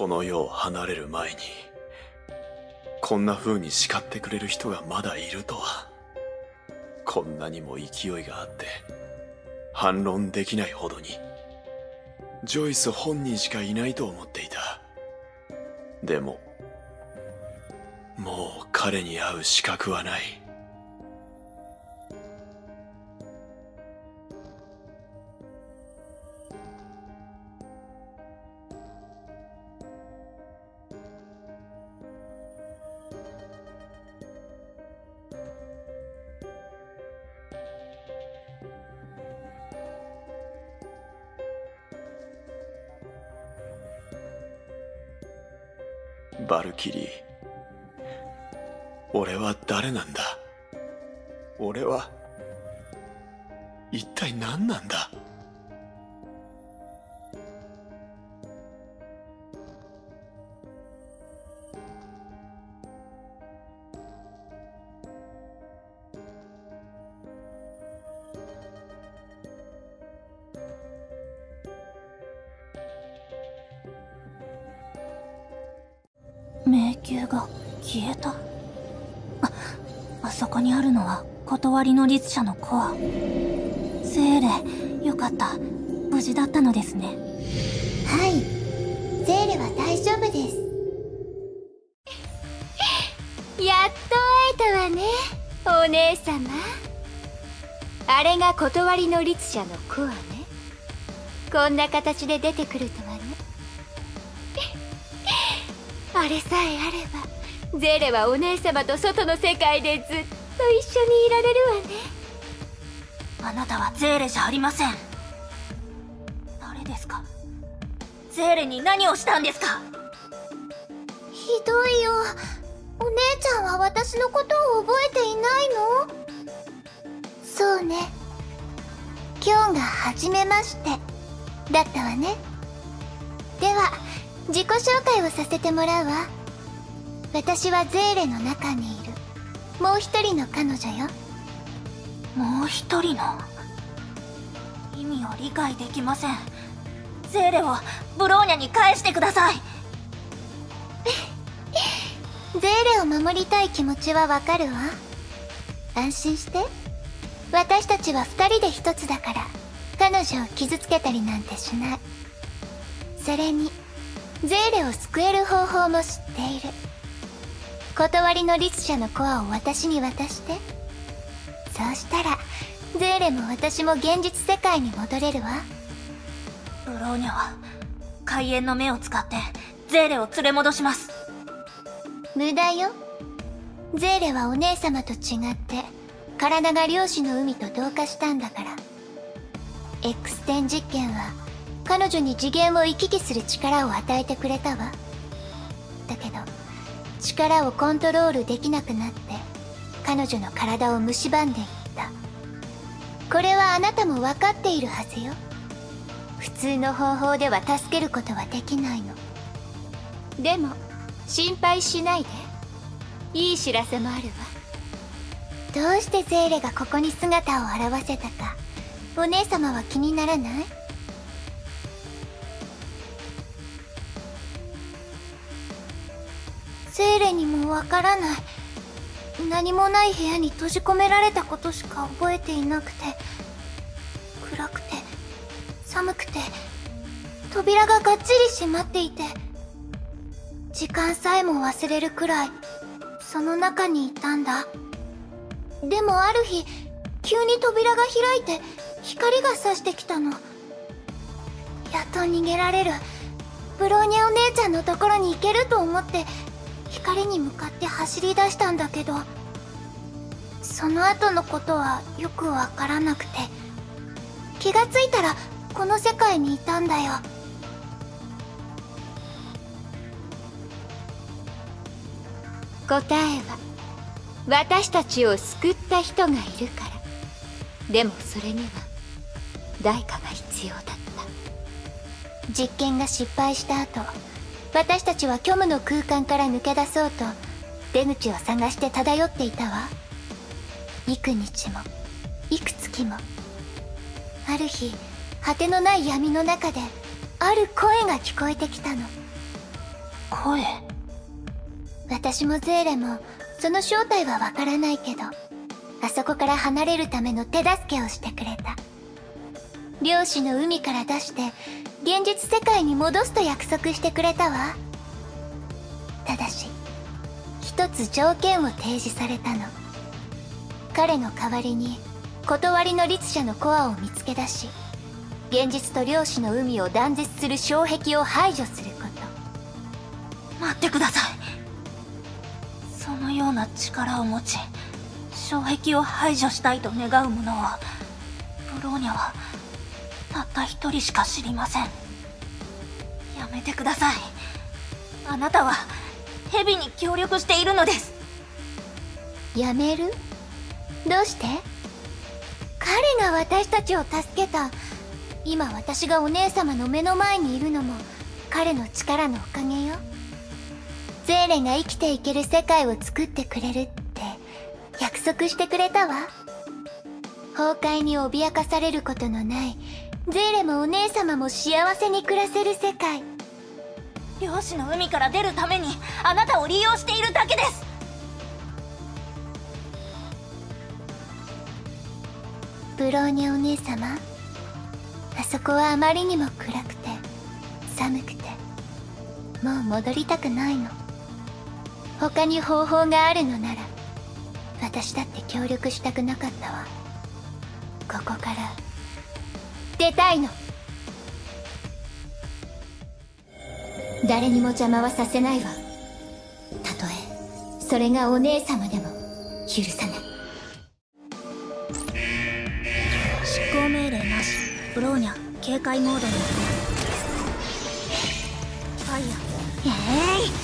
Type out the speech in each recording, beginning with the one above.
この世を離れる前にこんな風に叱ってくれる人がまだいるとは。こんなにも勢いがあって反論できないほどにジョイス本人しかいないと思っていた。でももう彼に会う資格はない。俺は誰なんだ?俺は一体何なんだ?は断りの律者のコアセーレよかった。無事だったのですね。はい。ゼーレは大丈夫です。やっと会えたわねお姉様。あれが断りの律者のコアね。こんな形で出てくるとはね。あれさえあればゼーレはお姉様と外の世界でずっとと一緒にいられるわね。あなたはゼーレじゃありません。誰ですか？ゼーレに何をしたんですか？ひどいよ。お姉ちゃんは私のことを覚えていないの？そうね。今日が初めまして。だったわね。では自己紹介をさせてもらうわ。私はゼーレの中にもう一人の彼女よ。もう一人の？意味を理解できません。ゼーレをブローニャに返してください。ゼーレを守りたい気持ちはわかるわ。安心して。私たちは二人で一つだから彼女を傷つけたりなんてしない。それにゼーレを救える方法も知っている断りの律者のコアを私に渡して。そうしたらゼーレも私も現実世界に戻れるわ。ブローニャは開演の目を使ってゼーレを連れ戻します。無駄よ。ゼーレはお姉様と違って体が漁師の海と同化したんだから。X 点実験は彼女に次元を行き来する力を与えてくれたわ。だけど力をコントロールできなくなって彼女の体を蝕んでいった。これはあなたも分かっているはずよ。普通の方法では助けることはできないの。でも心配しないで。いい知らせもあるわ。どうしてゼーレがここに姿を現せたか。お姉様は気にならない？わからない。何もない部屋に閉じ込められたことしか覚えていなくて。暗くて寒くて扉ががっちり閉まっていて時間さえも忘れるくらいその中にいたんだ。でもある日急に扉が開いて光が差してきたの。やっと逃げられるブローニャお姉ちゃんのところに行けると思って光に向かって走り出したんだけどその後のことはよくわからなくて気がついたらこの世界にいたんだよ。答えは私たちを救った人がいるから。でもそれには代価が必要だった。実験が失敗した後私たちは虚無の空間から抜け出そうと出口を探して漂っていたわ。幾日も幾月もある日果てのない闇の中である声が聞こえてきたの。声？私もゼーレもその正体はわからないけどあそこから離れるための手助けをしてくれた。漁師の海から出して現実世界に戻すと約束してくれたわ。ただし一つ条件を提示されたの。彼の代わりに断りの律者のコアを見つけ出し現実と漁師の海を断絶する障壁を排除すること。待ってください。そのような力を持ち障壁を排除したいと願う者をブローニャはたった一人しか知りません。やめてください。あなたは蛇に協力しているのです。やめる？どうして？彼が私たちを助けた。今私がお姉様の目の前にいるのも彼の力のおかげよ。ゼーレが生きていける世界を作ってくれるって約束してくれたわ。崩壊に脅かされることのないゼーレもお姉様も幸せに暮らせる世界。漁師の海から出るためにあなたを利用しているだけです。ブローニャお姉様あそこはあまりにも暗くて寒くてもう戻りたくないの。他に方法があるのなら私だって協力したくなかったわ。ここから出たいの。誰にも邪魔はさせないわ。たとえそれがお姉様でも許さない。執行命令なし。ブローニャ警戒モードに。ファイヤー。えい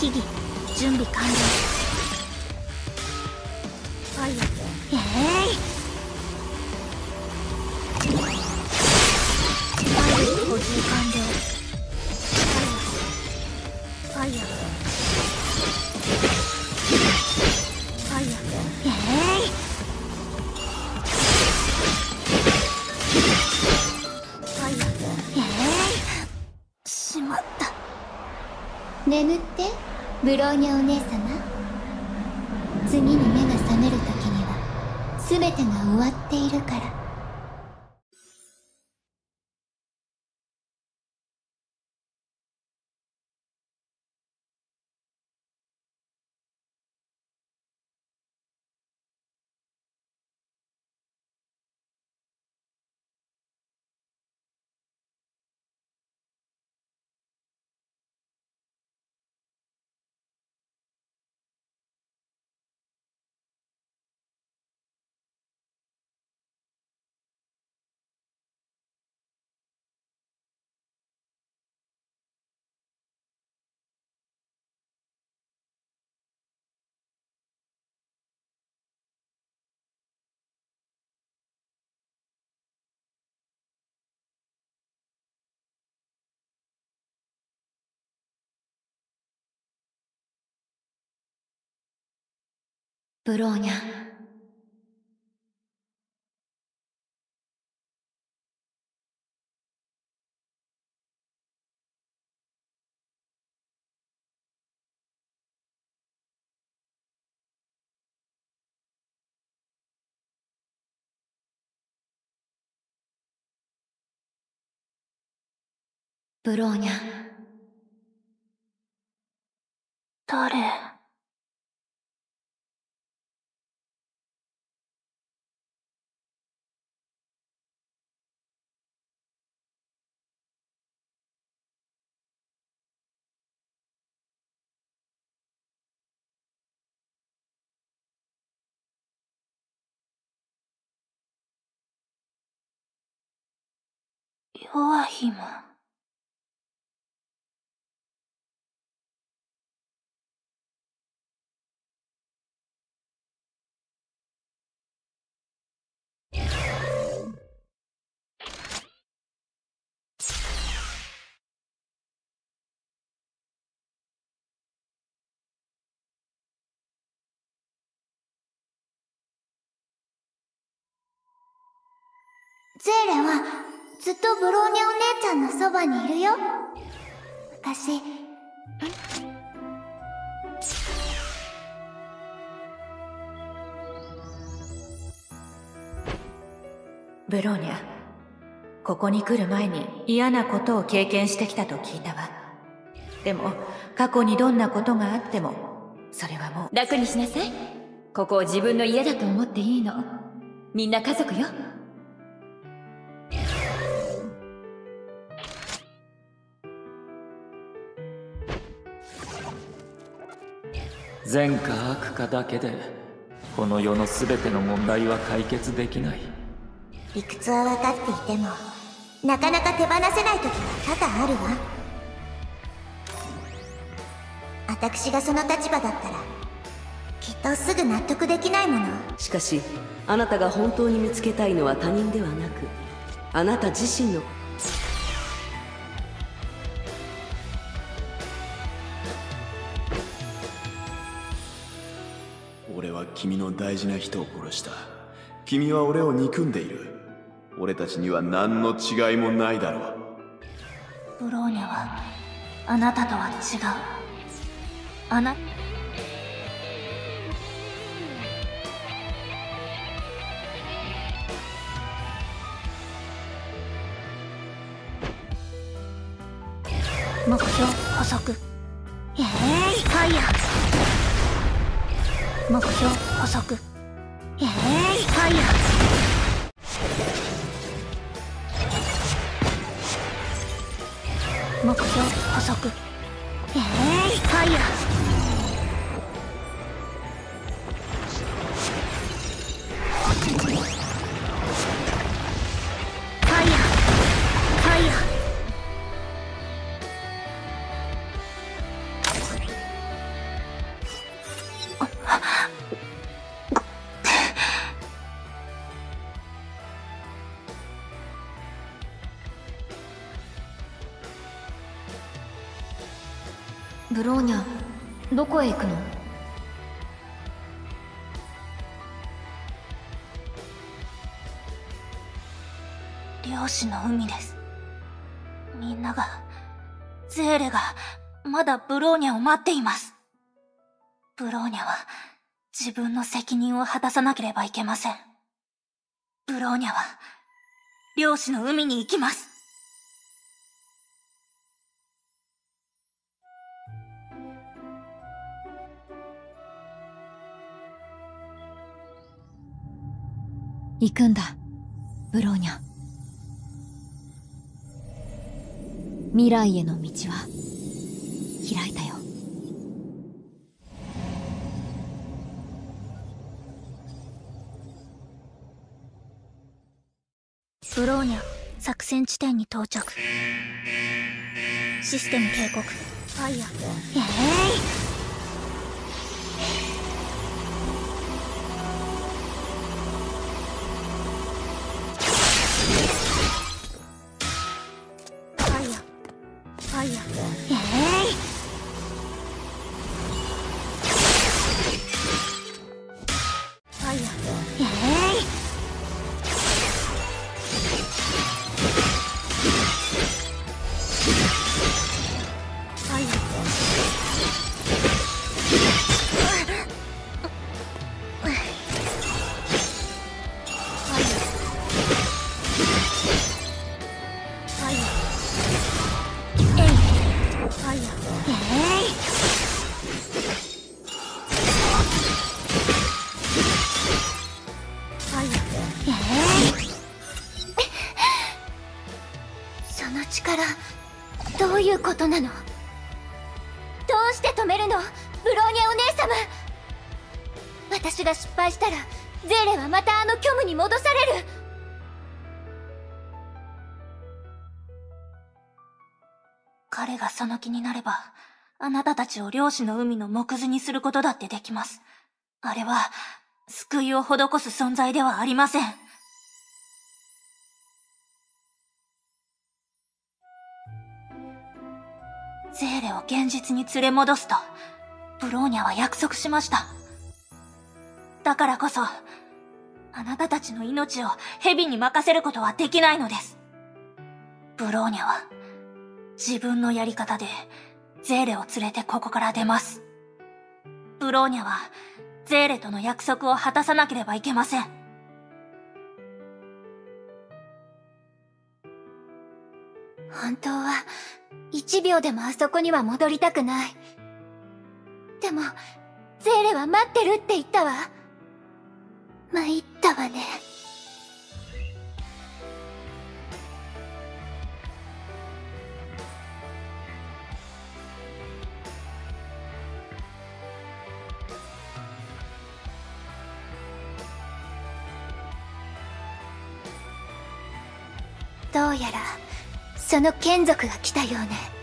秘技準備完了。ブローニャ。ブローニャ。誰ヨアヒム。ゼーレはずっとブローニャお姉ちゃんのそばにいるよ。昔ブローニャここに来る前に嫌なことを経験してきたと聞いたわ。でも過去にどんなことがあってもそれはもう。楽にしなさい。ここを自分の家だと思っていいの。みんな家族よ善か悪かだけでこの世の全ての問題は解決できない。理屈は分かっていてもなかなか手放せない時が多々あるわ。私がその立場だったらきっとすぐ納得できないもの。しかしあなたが本当に見つけたいのは他人ではなくあなた自身の君の大事な人を殺した。君は俺を憎んでいる。俺たちには何の違いもないだろう。ブローニャはあなたとは違う。あな目標補足。目標補足。ええー、ファイヤブローニャどこへ行くの？漁師の海です。みんながゼーレがまだブローニャを待っています。ブローニャは自分の責任を果たさなければいけません。ブローニャは漁師の海に行きます。行くんだ。ブローニャ。未来への道は開いたよ。ブローニャ作戦地点に到着。システム警告。ファイヤー。えい、力どういうことなの？どうして止めるの？ブローニャお姉様私が失敗したらゼーレはまたあの虚無に戻される彼がその気になれば、あなたたちを漁師の海の木図にすることだってできます。あれは、救いを施す存在ではありません。ゼーレを現実に連れ戻すと、ブローニャは約束しました。だからこそ、あなたたちの命を蛇に任せることはできないのです。ブローニャは、自分のやり方で、ゼーレを連れてここから出ます。ブローニャは、ゼーレとの約束を果たさなければいけません。本当は、一秒でもあそこには戻りたくない。でも、ゼーレは待ってるって言ったわ。参ったわね。どうやら、その眷属が来たようね。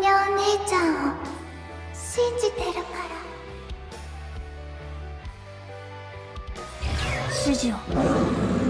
にお姉ちゃんを信じてるから。指示を。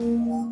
こ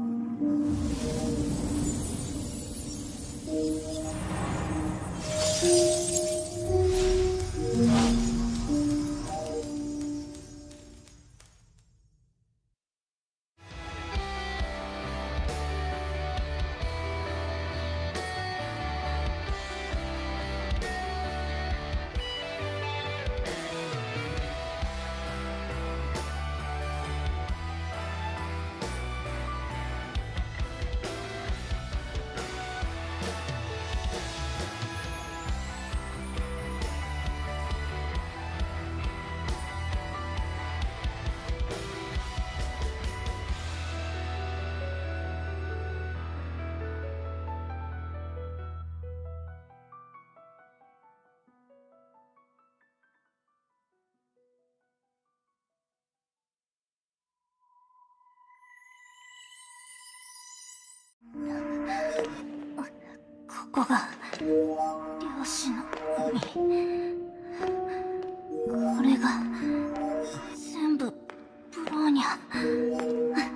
こが漁師の海。これが全部ブローニャ。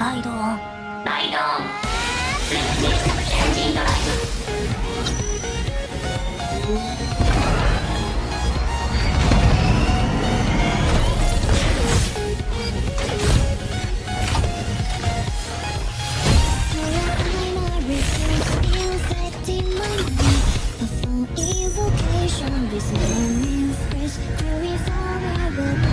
ライドオンライドオンスイッチエンジンドライブ This morning fresh, very far away.